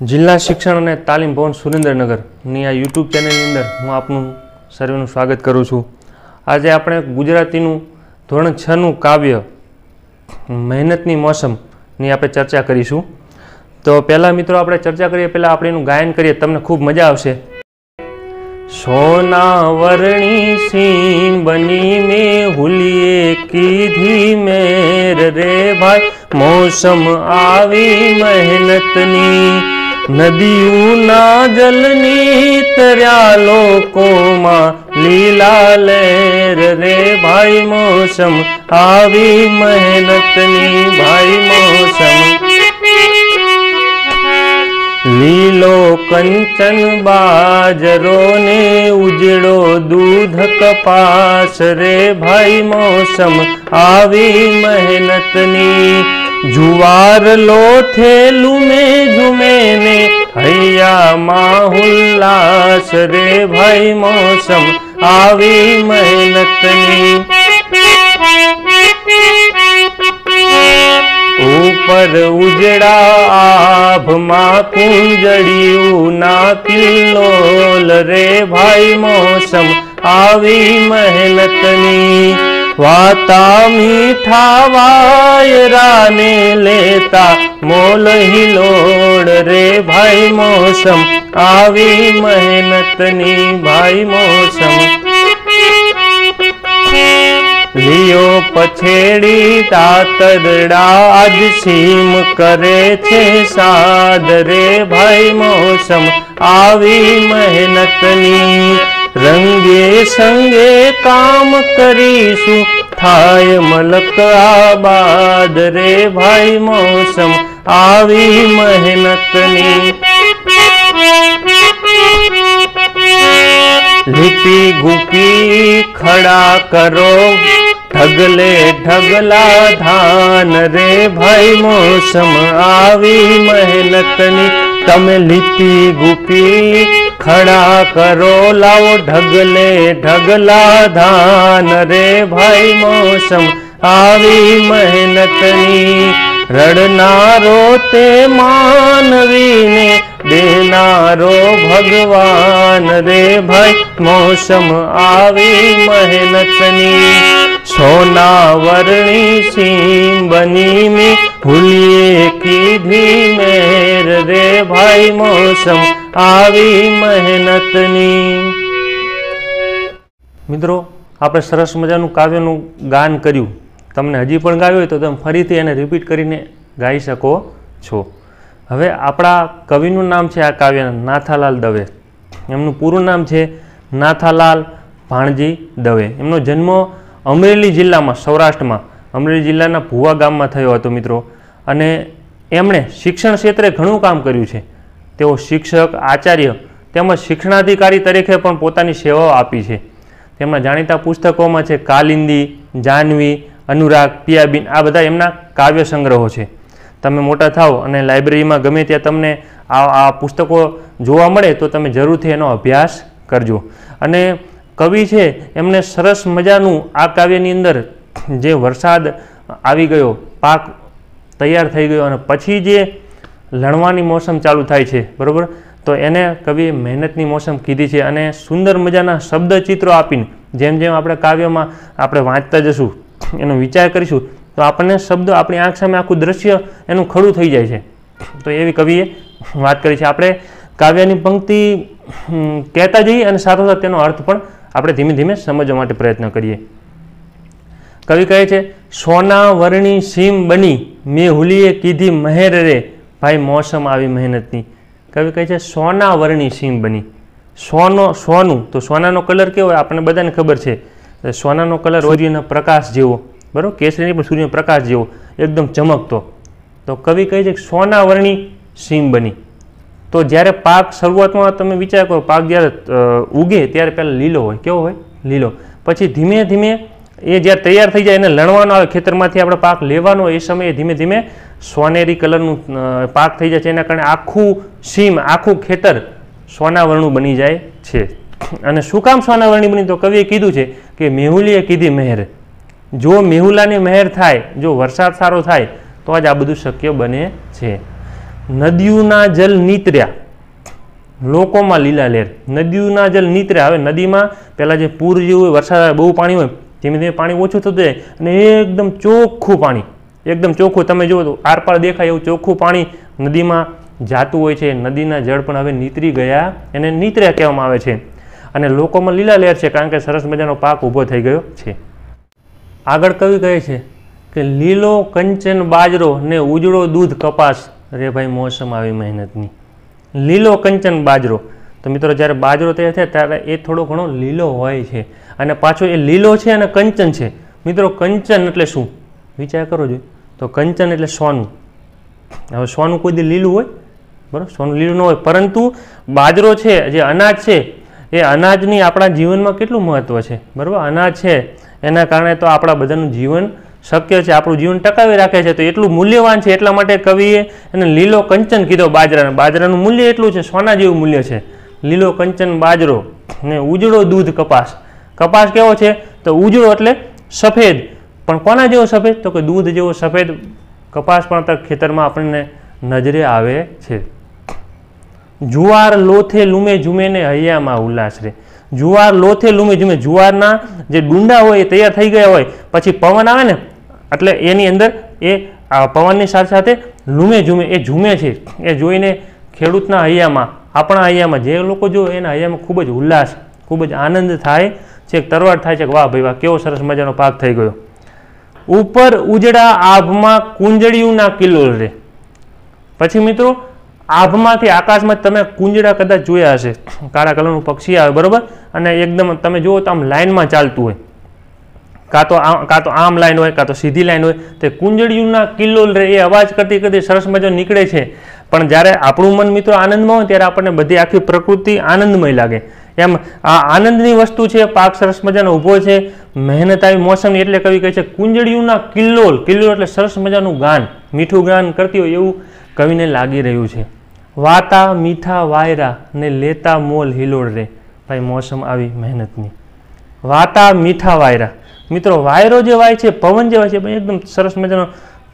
જિલ્લા શિક્ષણ અને તાલીમ ભવન સુરેન્દ્રનગરની આ યુટ્યુબ ચેનલની અંદર હું આપનું સર્વેનું સ્વાગત કરું છું. આજે આપણે ગુજરાતીનું ધોરણ છનું કાવ્ય મહેનતની મોસમની આપણે ચર્ચા કરીશું. તો પહેલાં મિત્રો આપણે ચર્ચા કરીએ, પહેલાં આપણે એનું ગાયન કરીએ, તમને ખૂબ મજા આવશે. સોના વર્ણી સીન બની મેં હુલીએ કીધી મેર રે ભાઈ, મોસમ આવી મહેનતની. નદીઓના જલની તર્યા લોકોમાં લીલા લેર રે ભાઈ મોસમ, આવી મહેનતની ભાઈ મોસમ. લીલો કંચન બાજરો ને ઉજળો દૂધ કપાસ રે ભાઈ મોસમ, આવી મહેનતની જુવાર લો થેલું મેં ઝુમે ને હૈયામાં હુલ્લાસ રે ભાઈ મોસમ આવી મહેનતની. ઉપર ઉજડા આભમાં કુંજડિયું ના કિલ્લોલ રે ભાઈ મોસમ આવી મહેનતની. વાતા મીઠા વાયરાને લેતા મોલ હિલોડ રે ભાઈ મોસમ આવી મહેનતની ભાઈ મોસમ લિયો પછેડી તાતરડા આજ સીમ કરે છે સાદ રે ભાઈ મોસમ આવી મહેનતની રંગે સંગે કામ કરીશું થાય મલક આબાદ રે ભાઈ મોસમ આવી મહેનતની લીપી ગુપી ખડા કરો ઢગલે ઢગલા ધાન રે ભાઈ મોસમ આવી મહેનતની તમે લીપી ગુપી ખડા કરો, લાવો ઢગલે, ઢગલા ધાન. રે ભાઈ, મોસમ આવી મહેનતની રડનારો તે માનવીને દેનારો ભગવાન. રે ભાઈ, મોસમ આવી મહેનતની સોના વર્ણી સીમ બની મેં ભૂલીએ કીધી મેર. રે ભાઈ, મોસમ આવી મહેનતની. મિત્રો, આપણે સરસ મજાનું કાવ્યનું ગાન કર્યું. તમને હજી પણ ગાવ્યું હોય તો તમે ફરીથી એને રિપીટ કરીને ગાઈ શકો છો. હવે આપણા કવિનું નામ છે આ કાવ્ય, નાથાલાલ દવે. એમનું પૂરું નામ છે નાથાલાલ ભાણજી દવે. એમનો જન્મ અમરેલી જિલ્લામાં, સૌરાષ્ટ્રમાં. અમરેલી જિલ્લાના ભુવા ગામમાં થયો હતો, મિત્રો. અને એમણે શિક્ષણ ક્ષેત્રે ઘણું કામ કર્યું છે. તેઓ શિક્ષક, આચાર્ય તેમજ શિક્ષણાધિકારી તરીકે પણ પોતાની સેવાઓ આપી છે. તેમના જાણીતા પુસ્તકોમાં છે કાલિંદી જાહ્નવી અનુરાગ, પિયાબીન આ બધા એમના કાવ્ય સંગ્રહો છે. તમે મોટા થાવ અને લાઇબ્રેરીમાં ગમે ત્યાં તમને આ આ પુસ્તકો જોવા મળે તો તમે જરૂરથી એનો અભ્યાસ કરજો. અને કવિ છે એમને સરસ મજાનું આ કાવ્યની અંદર જે વરસાદ આવી ગયો, પાક તૈયાર થઈ ગયો અને પછી જે લણવાની મોસમ ચાલુ થાય છે, બરાબર? તો એને કવિએ મહેનતની મોસમ કીધી છે અને સુંદર મજાના શબ્દ ચિત્રો આપીને, જેમ જેમ આપણે કાવ્યમાં આપણે વાંચતા જશું, એનો વિચાર કરીશું, તો આપણને શબ્દ આપણી આંખ સામે આખું દ્રશ્ય એનું ખડું થઈ જાય છે. તો એવી કવિએ વાત કરી છે. આપણે કાવ્યની પંક્તિ કહેતા જઈએ અને સાથોસાથ તેનો અર્થ પણ આપણે ધીમે ધીમે સમજવા માટે પ્રયત્ન કરીએ. કવિ કહે છે, સોના વર્ણી સીમ બની, મેં હુલીએ કીધી મહેર રે ભાઈ મોસમ આવી મહેનતની. કવિ કહે છે, સોના વર્ણી સીમ બની. સોનો, સોનું, તો સોનાનો કલર કેવો આપણને બધાને ખબર છે. સોનાનો કલર સૂર્યનો પ્રકાશ જેવો. બરાબર? કેસરીની પણ સૂર્યનો પ્રકાશ જેવો. એકદમ ચમકતો. તો કવિ કહે છે કે સોના વર્ણી સીમ બની. તો જ્યારે પાક શરૂઆતમાં તમે વિચાર કરો, પાક જ્યારે ઉગે ત્યારે પહેલાં લીલો હોય. કેવો હોય? લીલો. પછી ધીમે ધીમે એ જ્યારે તૈયાર થઈ જાય, એને લણવાનો આવે ખેતરમાંથી આપણે પાક લેવાનો એ સમયે ધીમે ધીમે સોનેરી કલરનું પાક થઈ જાય છે. એના કારણે આખું સીમ, આખું ખેતર સોનાવરણું બની જાય છે. અને શું કામ સોનાવરણી બની? તો કવિએ કીધું છે કે મેહુલીએ કીધી મહેર. જો મેહુલાની મહેર થાય, જો વરસાદ સારો થાય, તો જ આ બધું શક્ય બને છે. નદીઓના જલ નીતર્યા. લોકોમાં લીલા લહેર. નદીઓના જલ નીતર્યા. હવે નદીમાં પહેલાં જે પૂર જેવું હોય, વરસાદ બહુ પાણી હોય, ધીમે ધીમે પાણી ઓછું થતું જાય અને એકદમ ચોખ્ખું પાણી. એકદમ ચોખ્ખું. તમે જુઓ તો આરપાર દેખાય એવું ચોખ્ખું પાણી નદીમાં જાતું હોય છે. નદીના જળ પણ હવે નીતરી ગયા એને નીતર્યા કહેવામાં આવે છે. અને લોકોમાં લીલા લહેર છે કારણ કે સરસ મજાનો પાક ઊભો થઈ ગયો છે. આગળ કવિ કહે છે કે લીલો કંચન બાજરો ને ઉજળો દૂધ કપાસ. રે ભાઈ મોસમ આવી મહેનતની. લીલો કંચન બાજરો. તો મિત્રો જ્યારે બાજરો તૈયાર થાય ત્યારે એ થોડો ઘણો લીલો હોય છે. અને પાછો એ લીલો છે અને કંચન છે. મિત્રો કંચન એટલે શું? વિચાર કરો જોઈએ તો કંચન એટલે સોનું. હવે સોનું કોઈ દી લીલું હોય, બરાબર? સોનું લીલું ન હોય. પરંતુ બાજરો છે, જે અનાજ છે, એ અનાજની આપણા જીવનમાં કેટલું મહત્ત્વ છે, બરાબર? અનાજ છે, એના કારણે તો આપણા બધાનું જીવન શક્ય છે, આપણું જીવન ટકાવી રાખે છે. તો એટલું મૂલ્યવાન છે, એટલા માટે કવિએ એને લીલો કંચન કીધો બાજરાને. બાજરાનું મૂલ્ય એટલું છે, સોના જેવું મૂલ્ય છે. લીલો કંચન બાજરો ને ઉજળો દૂધ કપાસ. કપાસ કેવો છે? તો ઉજળો એટલે સફેદ. પણ કોના જેવો સફેદ? તો કે દૂધ જેવો સફેદ કપાસ પણ ખેતરમાં આપણને નજરે આવે છે. જુવાર લોથે લૂમે ઝૂમે ને હૈયામાં ઉલ્લાસ રે જુવાર લોથે લૂમે ઝૂમે. જુવારના જે ડુંડા હોય એ તૈયાર થઈ ગયા હોય. પછી પવન આવે ને, એટલે એની અંદર એ પવનની સાથે સાથે લૂમે ઝૂમે, એ ઝૂમે છે. એ જોઈને ખેડૂતના હૈયામાં, આપણા હૈયામાં, જે લોકો જો એના હૈયામાં ખૂબ જ ઉલ્લાસ, ખૂબ જ આનંદ થાય છે તરવાડ થાય છે કે વાહ ભાઈ વાહ, કેવો સરસ મજાનો પાક થઈ ગયો. ઉપર ઉજળા આભમાં કુંજળિયુંના કિલ્લો રહે પછી મિત્રો, આભમાંથી આકાશમાં તમે કુંજડા કદાચ જોયા હશે. કાળા કલરનું પક્ષી આવે, બરાબર? અને એકદમ તમે જુઓ તો આમ લાઇનમાં ચાલતું હોય. કાં તો આમ કાં તો આમ લાઈન હોય, કાં તો સીધી લાઈન હોય. તે કુંજળિયુંના કિલ્લો રહે એ અવાજ કરતી કરતી સરસ મજો નીકળે છે. પણ જ્યારે આપણું મન મિત્રો આનંદમાં હોય, ત્યારે આપણને બધી આખી પ્રકૃતિ આનંદમય લાગે. એમ આ આનંદની વસ્તુ છે, પાક સરસ મજાનો ઊભો છે મહેનત આવી મોસમની એટલે કવિ કહે છે, કુંજળીઓના કિલ્લોલ કિલ્લોલ એટલે સરસ મજાનું ગાન, મીઠું ગાન કરતી હોય એવું કવિને લાગી રહ્યું છે. વાતા મીઠા વાયરા ને લેતા મોલ હિલોળ રે. ભાઈ, મોસમ આવી મહેનતની. વાતા મીઠા વાયરા. મિત્રો, વાયરો જે વાય છે, પવન જે વાય છે એકદમ સરસ મજાનો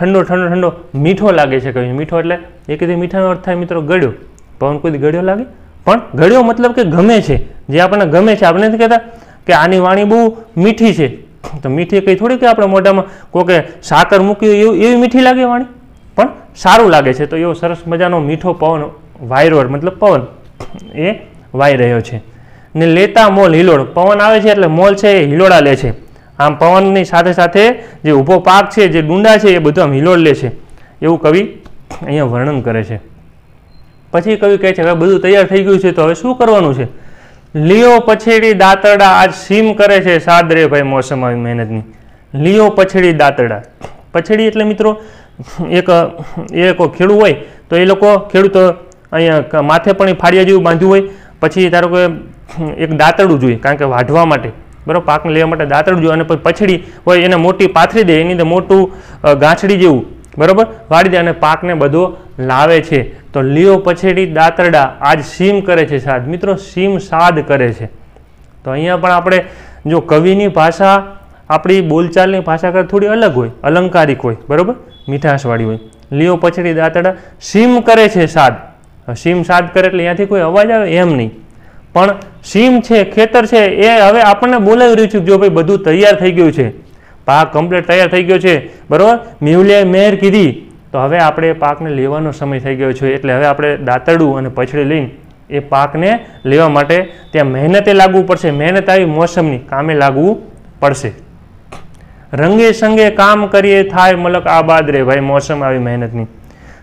ઠંડો ઠંડો ઠંડો મીઠો લાગે છે કવિ મીઠો એટલે એક રીતે મીઠાનો અર્થ થાય, મિત્રો, ગળ્યો. પવન કોઈ ગળ્યો લાગે? પણ ગળ્યો મતલબ કે ગમે છે. જે આપણને ગમે છે, આપણે નથી કહેતા કે આની વાણી બહુ મીઠી છે. તો મીઠી કંઈ થોડી કે આપણે મોઢામાં કોકે સાકર મૂકી એવું, એવી મીઠી લાગે વાણી? પણ સારું લાગે છે. તો એવો સરસ મજાનો મીઠો પવન વાયરોર મતલબ પવન, એ વાઈ રહ્યો છે. ને લેતા મોલ હિલોળ, પવન આવે છે એટલે મોલ છે એ હિલોળા લે છે. આમ પવનની સાથે સાથે જે ઊભો પાક છે, જે ડુંડા છે, એ બધું આમ હિલોળ લે છે. એવું કવિ અહીંયા વર્ણન કરે છે. પછી કવિ કહે છે, હવે બધું તૈયાર થઈ ગયું છે, તો હવે શું કરવાનું છે? લીઓ પછેડી દાંતરડા આજ સીમ કરે છે, સાદરે ભાઈ મોસમ આવી મહેનતની. લીઓ પછેડી દાંતરડા. પછેડી એટલે મિત્રો, એક એ ખેડૂત હોય, તો એ લોકો ખેડૂતો અહીંયા માથે પણ ફાળિયા જેવું બાંધ્યું હોય, પછી ધારો કે એક દાંતરડું જોઈએ, કારણ કે વાઢવા માટે, બરાબર, પાકને લેવા માટે દાંતરડું જોઈએ, અને પછી પછડી હોય, એને મોટી પાથરી દે, એની અંદર મોટું ગાંછડી જેવું બરાબર? દે અને પાકને બધો લાવે છે. તો લીઓ પછેડી દાંતરડા આજ સીમ કરે છે સાદ. મિત્રો, સીમ સાદ કરે છે. તો અહીંયા પણ આપણે જો કવિની ભાષા, આપણી બોલચાલની ભાષા કરતાં થોડી અલગ હોય, અલંકારિક હોય, બરાબર? મીઠાશવાળી હોય. લીઓ પછડી દાંતડા સીમ કરે છે સાદ. સીમ સાદ કરે એટલે ત્યાંથી કોઈ અવાજ આવે? એમ નહીં. પણ સીમ છે, ખેતર છે, એ હવે આપણને બોલાવી રહ્યું છે જો ભાઈ બધું તૈયાર થઈ ગયું છે. પાક કમ્પ્લીટ તૈયાર થઈ ગયો છે. બરાબર? મેહુલે મેર કીધી. તો હવે આપણે પાકને લેવાનો સમય થઈ ગયો છે. એટલે હવે આપણે દાંતરડું અને પછડી લઈને એ પાકને લેવા માટે ત્યાં મહેનતે લાગવું પડશે. મહેનત આવી મોસમની કામે લાગવું પડશે. રંગે સંગે કામ કરીએ થાય મલક આબાદ રે ભાઈ, મોસમ આવી મહેનતની.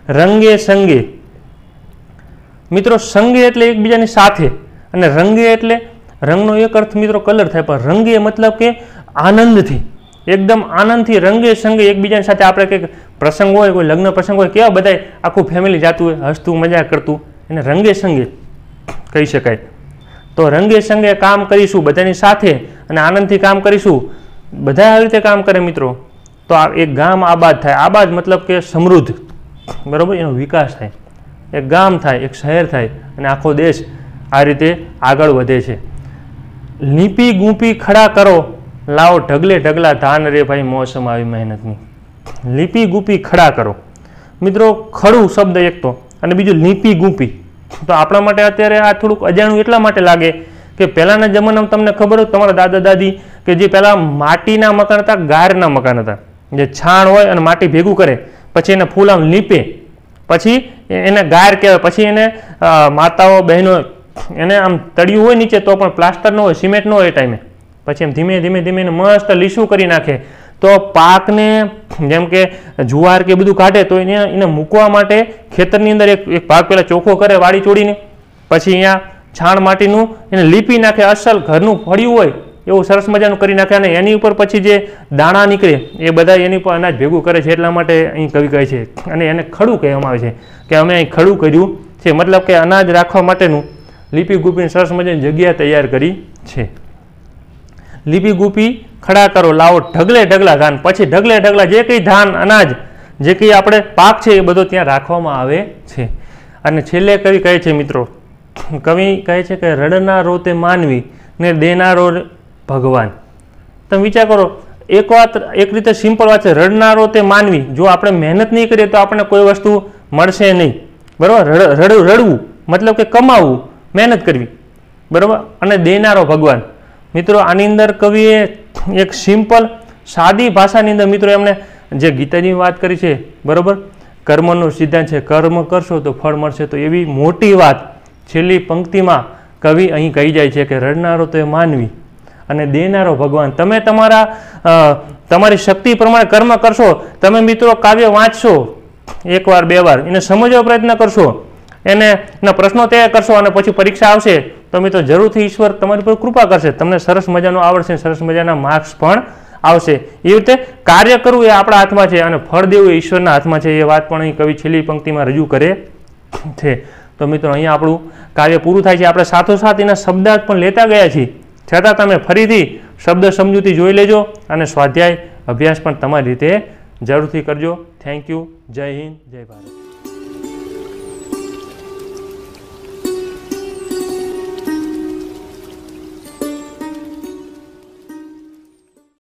રંગે સંગે. મિત્રો, સંગે એટલે એકબીજાની સાથે અને રંગે એટલે, રંગનો એક અર્થ મિત્રો કલર થાય, પણ રંગે મતલબ કે આનંદથી. એકદમ આનંદથી રંગે સંગે એકબીજાની સાથે આપણે કંઈક પ્રસંગ હોય, કોઈ લગ્ન પ્રસંગ હોય, કેવા બધાય આખું ફેમિલી જાતું હોય, હસતું, મજાક કરતું, એને રંગે સંગે કહી શકાય. તો રંગે સંગે કામ કરીશું બધાની સાથે અને આનંદથી કામ કરીશું. બધા આવી રીતે કામ કરે મિત્રો. તો આ એક ગામ આબાદ થાય. આબાદ મતલબ કે સમૃદ્ધ. બરાબર? એનો વિકાસ થાય. એક ગામ થાય, એક શહેર થાય અને આખો દેશ આ રીતે આગળ વધે છે. લીપી ગુંપી ખડા કરો. લાવો ઢગલે ઢગલા ધાન રે ભાઈ, મોસમ આવી મહેનતની. લીપી ગુપી ખડા કરો. મિત્રો, ખડું શબ્દ એક તો, અને બીજું લીપી ગુપી. તો આપણા માટે અત્યારે આ થોડુંક અજાણું એટલા માટે લાગે કે પહેલાંના જમાનામાં તમને ખબર હોય, તમારા દાદા દાદી કે જે પહેલાં માટીના મકાન હતા, ગારના મકાન હતા. જે છાણ હોય અને માટી ભેગું કરે, પછી એને ફૂલ આમ લીપે. પછી એને ગાર કહેવાય, પછી એને માતાઓ, બહેનો, એને આમ તળિયું હોય નીચે તો પણ પ્લાસ્ટર ન હોય, સિમેન્ટ ન હોય એ ટાઈમે. પછી એમ ધીમે ધીમે ધીમે એને મસ્ત લીસું કરી નાખે. તો પાકને જેમ કે જુવાર કે બધું કાઢે, તો એને એને મૂકવા માટે ખેતરની અંદર એક એક ભાગ પહેલાં ચોખ્ખો કરે વાડી ચોડીને. પછી અહીંયા છાણ માટીનું એને લીપી નાખે, અસલ ઘરનું ફળિયું હોય એવું સરસ મજાનું કરી નાખે અને એની ઉપર પછી જે દાણા નીકળે, એ બધા એની ઉપર અનાજ ભેગું કરે છે એટલા માટે અહીં કવિ કહે છે. અને એને ખડું કહેવામાં આવે છે કે અમે અહીં ખડું કર્યું છે. મતલબ કે અનાજ રાખવા માટેનું લીપી ગુપીને સરસ મજાની જગ્યા તૈયાર કરી છે. લીપી ગુપી ખડા કરો, લાવો ઢગલે ઢગલા ધાન. પછી ઢગલે ઢગલા જે કંઈ ધાન, અનાજ, જે કંઈ આપણે પાક છે એ બધો ત્યાં રાખવામાં આવે છે. અને છેલ્લે કવિ કહે છે મિત્રો, કવિ કહે છે કે રડનારો તે માનવી ને દેનારો ભગવાન. તમે વિચાર કરો, એક વાત, એક રીતે સિમ્પલ વાત છે રડનારો તે માનવી. જો આપણે મહેનત નહીં કરીએ તો આપણને કોઈ વસ્તુ મળશે નહીં. બરાબર? રડ રડવું. મતલબ કે કમાવવું મહેનત કરવી. બરાબર? અને દેનારો ભગવાન. મિત્રો, આની અંદર કવિએ એક સિમ્પલ સાદી ભાષાની અંદર મિત્રો એમણે જે ગીતાજીની વાત કરી છે, બરાબર? કર્મનો સિદ્ધાંત છે, કર્મ કરશો તો ફળ મળશે. તો એવી મોટી વાત છેલ્લી પંક્તિમાં કવિ અહીં કહી જાય છે કે રડનારો તો એ માનવી અને દેનારો ભગવાન. તમે તમારા તમારી શક્તિ પ્રમાણે કર્મ કરશો. તમે મિત્રો કાવ્ય વાંચશો, એકવાર, બે વાર, એને સમજવા પ્રયત્ન કરશો. એને પ્રશ્નો તૈયાર કરશો અને પછી પરીક્ષા આવશે તો મિત્રો જરૂરથી ઈશ્વર તમારી પર કૃપા કરશે. તમને સરસ મજાનું આવડશે સરસ મજાના માર્ક્સ પણ આવશે. એ રીતે કાર્ય કરવું એ આપણા હાથમાં છે અને ફળ દેવું એ ઈશ્વરના હાથમાં છે. એ વાત પણ અહીં કવિ છેલ્લી પંક્તિમાં રજૂ કરે છે. તો મિત્રો, અહીંયા આપણું કાર્ય પૂરું થાય છે. આપણે સાથોસાથ એના શબ્દાર્થ પણ લેતા ગયા છીએ. છતાં તમે ફરીથી શબ્દ સમજૂતી જોઈ લેજો અને સ્વાધ્યાય અભ્યાસ પણ તમારી રીતે જરૂરથી કરજો. થેન્ક યુ જય હિન્દ, જય ભારત.